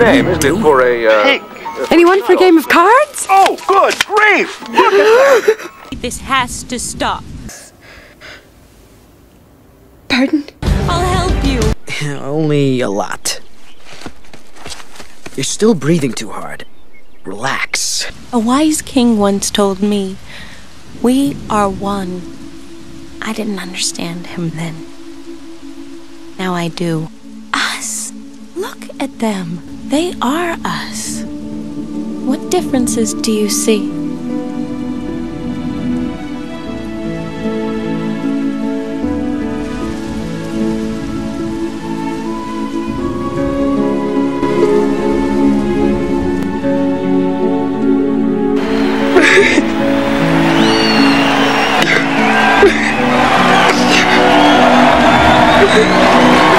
name, isn't it, for a, uh... Pig. Anyone for a game of cards? Oh, good grief! Look at that! This has to stop. Pardon? I'll help you. Only a lot. You're still breathing too hard. Relax. A wise king once told me, We are one. I didn't understand him then. Now I do. Us. Look at them. They are us. What differences do you see?